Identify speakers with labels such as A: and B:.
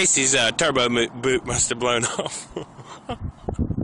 A: Casey's uh, turbo boot must have blown off.